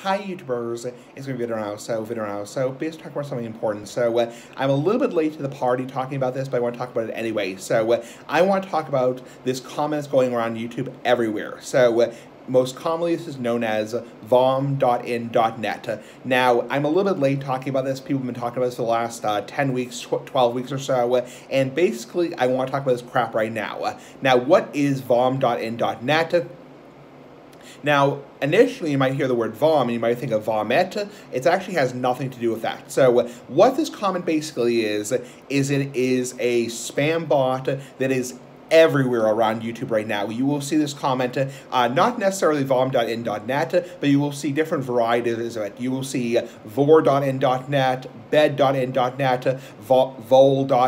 Hi YouTubers, it's me Video now, so Video now, so basically talking about something important. So uh, I'm a little bit late to the party talking about this, but I want to talk about it anyway. So uh, I want to talk about this comment that's going around YouTube everywhere. So uh, most commonly this is known as vom.in.net. Now, I'm a little bit late talking about this. People have been talking about this for the last uh, 10 weeks, 12 weeks or so, and basically I want to talk about this crap right now. Now, what is vom.in.net? Now, initially you might hear the word vom and you might think of vomit. It actually has nothing to do with that. So what this comment basically is, is it is a spam bot that is everywhere around YouTube right now. You will see this comment, uh, not necessarily vom.in.net, but you will see different varieties of it. You will see vor.in.net, bed.in.net, vol.fyi,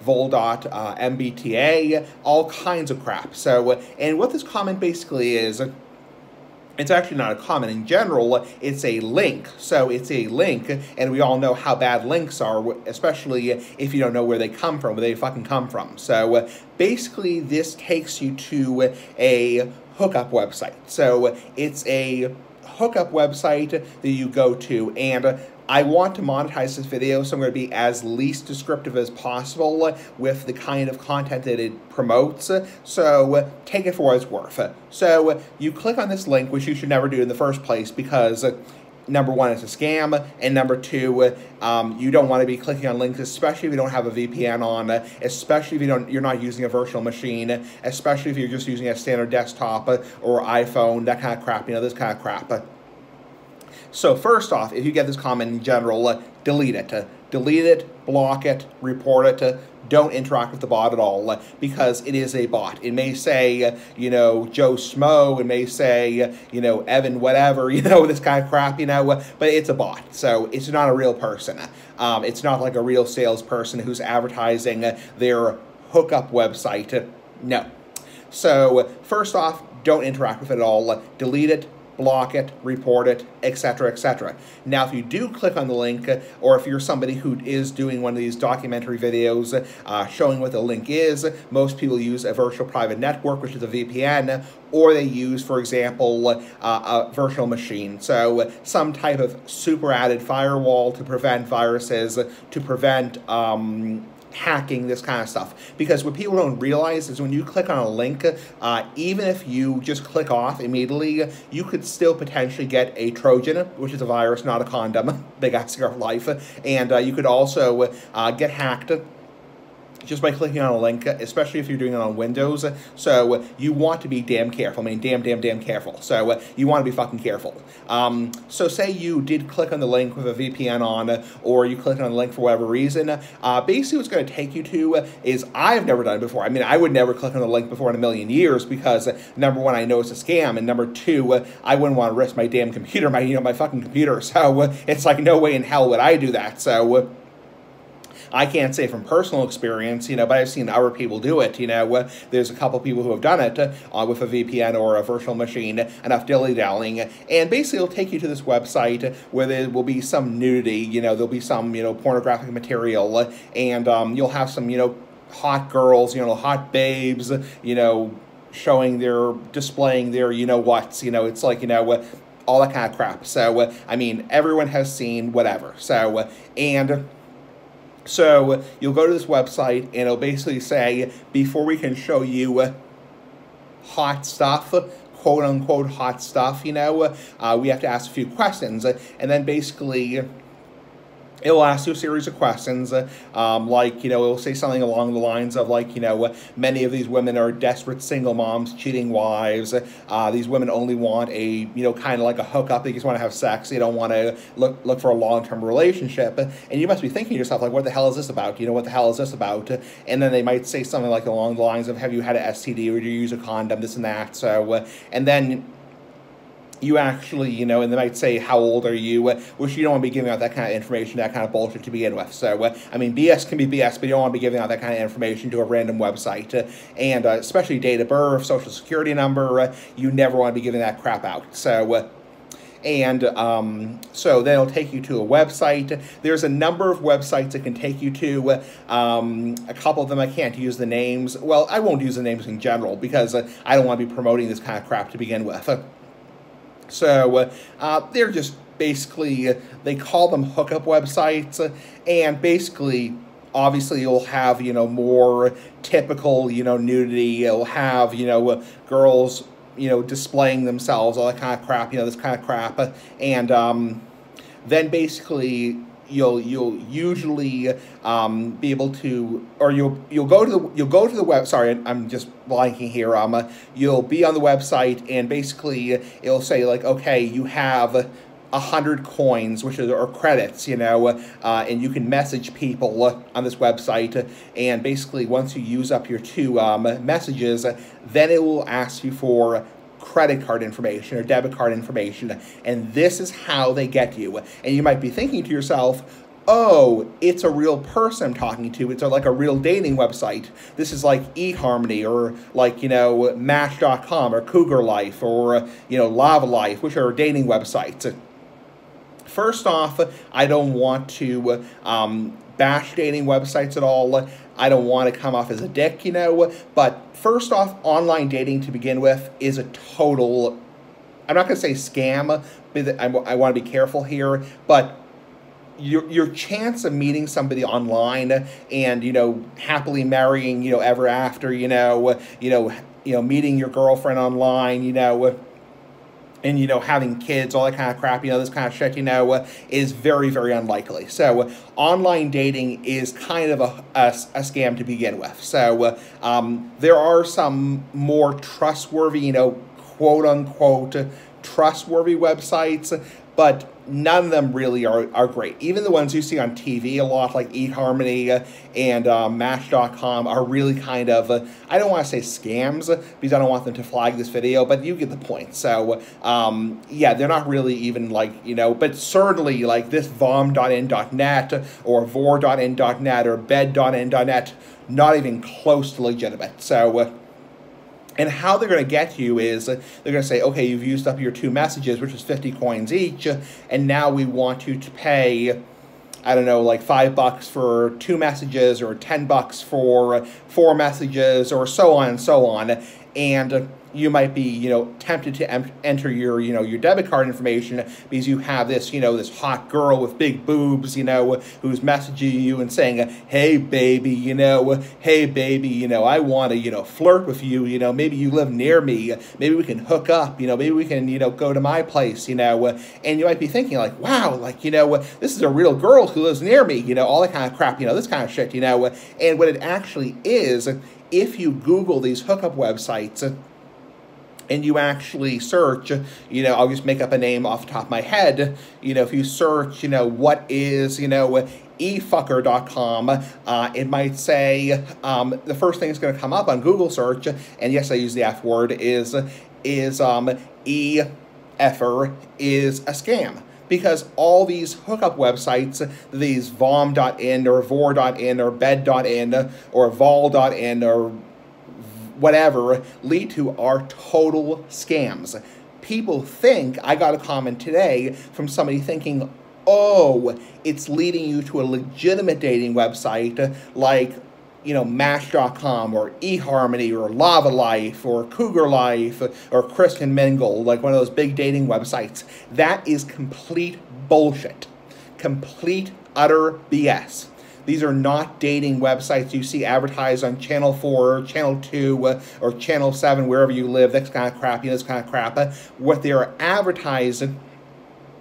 vol.mbta, uh, all kinds of crap. So, and what this comment basically is, it's actually not a comment in general, it's a link. So it's a link, and we all know how bad links are, especially if you don't know where they come from, where they fucking come from. So basically, this takes you to a hookup website. So it's a hookup website that you go to, and I want to monetize this video, so I'm going to be as least descriptive as possible with the kind of content that it promotes, so take it for what it's worth. So you click on this link, which you should never do in the first place because number one, it's a scam, and number two, um, you don't want to be clicking on links, especially if you don't have a VPN on, especially if you don't, you're not using a virtual machine, especially if you're just using a standard desktop or iPhone, that kind of crap, you know, this kind of crap. So first off, if you get this comment in general, delete it. Delete it, block it, report it. Uh, don't interact with the bot at all uh, because it is a bot. It may say, uh, you know, Joe Smo. It may say, you know, Evan whatever, you know, this kind of crap, you know, but it's a bot. So it's not a real person. Um, it's not like a real salesperson who's advertising their hookup website. No. So first off, don't interact with it at all. Delete it, block it, report it, etc., etc. Now, if you do click on the link, or if you're somebody who is doing one of these documentary videos uh, showing what the link is, most people use a virtual private network, which is a VPN, or they use, for example, uh, a virtual machine. So some type of super added firewall to prevent viruses, to prevent um, hacking, this kind of stuff. Because what people don't realize is when you click on a link, uh, even if you just click off immediately, you could still potentially get a Trojan, which is a virus, not a condom, big ass of life, and uh, you could also uh, get hacked just by clicking on a link, especially if you're doing it on Windows. So you want to be damn careful. I mean, damn, damn, damn careful. So you want to be fucking careful. Um, so say you did click on the link with a VPN on, or you clicked on the link for whatever reason. Uh, basically, what's going to take you to is I've never done it before. I mean, I would never click on the link before in a million years because number one, I know it's a scam, and number two, I wouldn't want to risk my damn computer, my you know my fucking computer. So it's like no way in hell would I do that. So. I can't say from personal experience, you know, but I've seen other people do it. You know, there's a couple people who have done it uh, with a VPN or a virtual machine, enough dilly dallying, and basically it'll take you to this website where there will be some nudity. You know, there'll be some you know pornographic material, and um, you'll have some you know hot girls, you know, hot babes, you know, showing their displaying their you know what's. You know, it's like you know all that kind of crap. So, I mean, everyone has seen whatever. So, and so you'll go to this website and it'll basically say, before we can show you hot stuff, quote unquote hot stuff, you know, uh, we have to ask a few questions. And then basically it will ask you a series of questions, um, like, you know, it will say something along the lines of, like, you know, many of these women are desperate single moms, cheating wives. Uh, these women only want a, you know, kind of like a hookup. They just want to have sex. They don't want to look, look for a long-term relationship. And you must be thinking to yourself, like, what the hell is this about? You know, what the hell is this about? And then they might say something like along the lines of, have you had an STD or do you use a condom, this and that. So, and then you actually, you know, and they might say, how old are you, uh, which you don't want to be giving out that kind of information, that kind of bullshit to begin with. So, uh, I mean, BS can be BS, but you don't want to be giving out that kind of information to a random website. Uh, and uh, especially date of birth, social security number, you never want to be giving that crap out. So, and um, so then it'll take you to a website. There's a number of websites it can take you to. Um, a couple of them I can't use the names. Well, I won't use the names in general because I don't want to be promoting this kind of crap to begin with. So uh, they're just basically, they call them hookup websites, and basically, obviously you'll have, you know, more typical, you know, nudity. You'll have, you know, girls, you know, displaying themselves, all that kind of crap, you know, this kind of crap. And um, then basically you'll you'll usually um, be able to, or you'll you'll go to the you'll go to the web. Sorry, I'm just blanking here. Um, you'll be on the website and basically it'll say like, okay, you have a hundred coins, which are or credits, you know, uh, and you can message people on this website. And basically, once you use up your two um, messages, then it will ask you for credit card information or debit card information. And this is how they get you. And you might be thinking to yourself, oh, it's a real person I'm talking to. It's like a real dating website. This is like eHarmony or like, you know, Match.com or Cougar Life or, you know, Lavalife, which are dating websites. First off, I don't want to um, bash dating websites at all. I don't want to come off as a dick, you know. But first off, online dating to begin with is a total, I'm not going to say scam, but I, want to be careful here. But your your chance of meeting somebody online and you know happily marrying you know ever after you know you know you know meeting your girlfriend online you know and you know having kids all that kind of crap you know this kind of shit you know uh, is very very unlikely. So uh, online dating is kind of a, a, a scam to begin with. So uh, um, there are some more trustworthy you know quote unquote trustworthy websites but none of them really are, are great. Even the ones you see on TV a lot, like eHarmony and uh, Match.com, are really kind of, uh, I don't want to say scams, because I don't want them to flag this video, but you get the point. So, um, yeah, they're not really even like, you know, but certainly like this vom.in.net or vor.in.net or bed.in.net, not even close to legitimate. So, and how they're going to get you is uh, they're going to say, okay, you've used up your two messages, which is 50 coins each, and now we want you to pay, I don't know, like five bucks for two messages or 10 bucks for uh, four messages or so on and so on. And you might be, you know, tempted to em- enter your, you know, your debit card information because you have this, you know, this hot girl with big boobs, you know, who's messaging you and saying, "Hey, baby, you know, hey, baby, you know, I want to, you know, flirt with you. You know, maybe you live near me. Maybe we can hook up. You know, maybe we can, you know, go to my place. You know." And you might be thinking like, "Wow, like, you know, this is a real girl who lives near me. You know, all that kind of crap. You know, this kind of shit. You know." And what it actually is, if you Google these hookup websites and you actually search, you know, I'll just make up a name off the top of my head. You know, if you search, you know, what is, you know, efucker.com, uh, it might say um, the first thing that's going to come up on Google search, and yes, I use the F word, is is um, e effer is a scam because all these hookup websites, these vom.in or vor.in or bed.in or vol.in or whatever lead to are total scams. People think, I got a comment today from somebody thinking, oh, it's leading you to a legitimate dating website like, you know, Match.com or eHarmony or Lavalife or Cougar Life or Christian Mingle, like one of those big dating websites. That is complete bullshit. Complete, utter BS. These are not dating websites you see advertised on Channel 4, or Channel 2, uh, or Channel 7, wherever you live. That's kind of crap. You know, this kind of crap. What they are advertising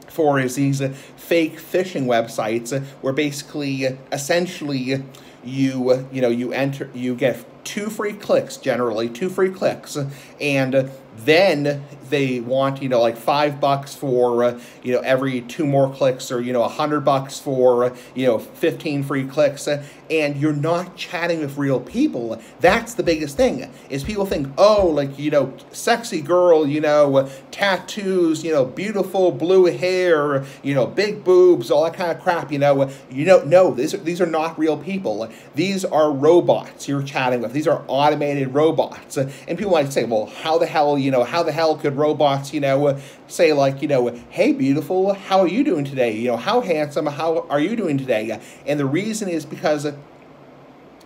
for is these fake phishing websites where basically, essentially, you you know you enter you get two free clicks generally two free clicks and then they want you know like five bucks for uh, you know every two more clicks or you know a hundred bucks for uh, you know 15 free clicks. Uh, and you're not chatting with real people. That's the biggest thing is people think oh like you know sexy girl you know tattoos you know beautiful blue hair you know big boobs all that kind of crap you know. You know no these are, these are not real people. These are robots you're chatting with. These are automated robots. And people might say well how the hell you know how the hell could robots, you know, say like, you know, hey, beautiful, how are you doing today? You know, how handsome, how are you doing today? And the reason is because uh,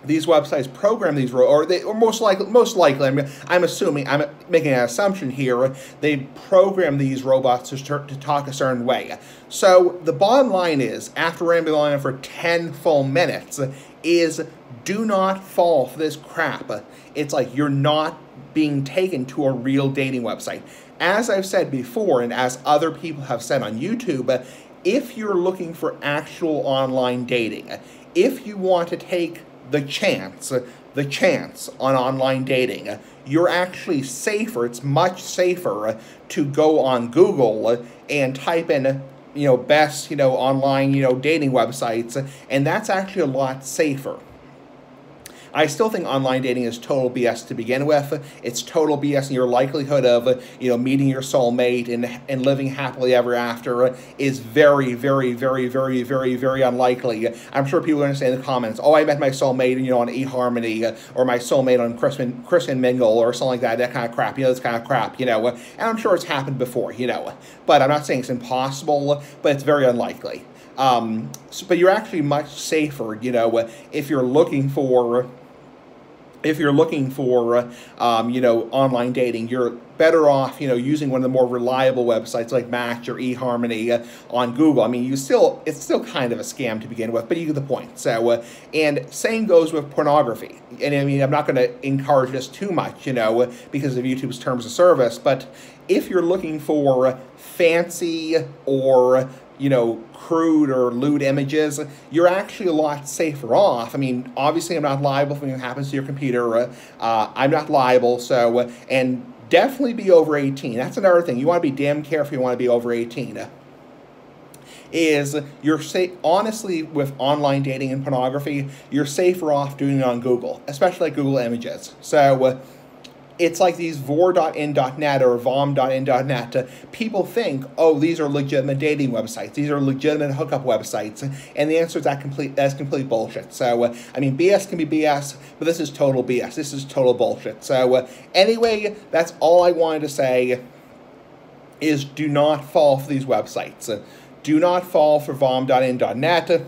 these websites program these or they or most likely most likely I'm, I'm assuming I'm making an assumption here they program these robots to, to talk a certain way so the bottom line is after rambling on for 10 full minutes is do not fall for this crap it's like you're not being taken to a real dating website as I've said before and as other people have said on YouTube if you're looking for actual online dating if you want to take the chance, the chance on online dating. You're actually safer, it's much safer to go on Google and type in you know best you know online you know dating websites and that's actually a lot safer I still think online dating is total BS to begin with. It's total BS, and your likelihood of you know meeting your soulmate and and living happily ever after is very, very, very, very, very, very unlikely. I'm sure people are going to say in the comments, "Oh, I met my soulmate, you know, on eHarmony, or my soulmate on Christian Christian Mingle, or something like that." That kind of crap, you know, this kind of crap, you know. And I'm sure it's happened before, you know. But I'm not saying it's impossible, but it's very unlikely. Um, so, but you're actually much safer, you know, if you're looking for if you're looking for, um, you know, online dating, you're better off, you know, using one of the more reliable websites like Match or eHarmony uh, on Google. I mean, you still, it's still kind of a scam to begin with, but you get the point. So, uh, and same goes with pornography. And I mean, I'm not going to encourage this too much, you know, because of YouTube's terms of service, but if you're looking for fancy or you know, crude or lewd images, you're actually a lot safer off. I mean, obviously, I'm not liable if anything happens to your computer. Uh, I'm not liable, so, uh, and definitely be over 18. That's another thing. You want to be damn careful you want to be over 18 is you're safe honestly with online dating and pornography you're safer off doing it on google especially like google images so uh, it's like these vor.in.net or vom.in.net. People think, oh, these are legitimate dating websites. These are legitimate hookup websites. And the answer is that complete that's complete bullshit. So, uh, I mean, BS can be BS, but this is total BS. This is total bullshit. So, uh, anyway, that's all I wanted to say is do not fall for these websites. Do not fall for vom.in.net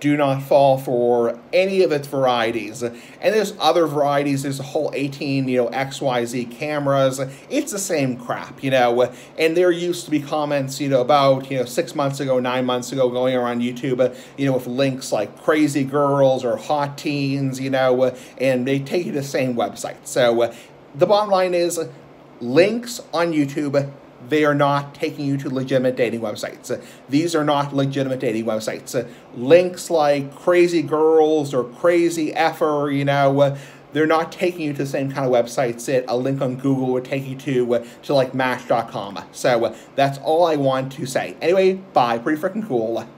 do not fall for any of its varieties. And there's other varieties, there's a whole 18, you know, XYZ cameras. It's the same crap, you know, and there used to be comments, you know, about, you know, six months ago, nine months ago going around YouTube, you know, with links like crazy girls or hot teens, you know, and they take you to the same website. So uh, the bottom line is links on YouTube they are not taking you to legitimate dating websites. These are not legitimate dating websites. Links like Crazy Girls or Crazy Effer, you know, they're not taking you to the same kind of websites that a link on Google would take you to, to like Match.com. So that's all I want to say. Anyway, bye. Pretty freaking cool.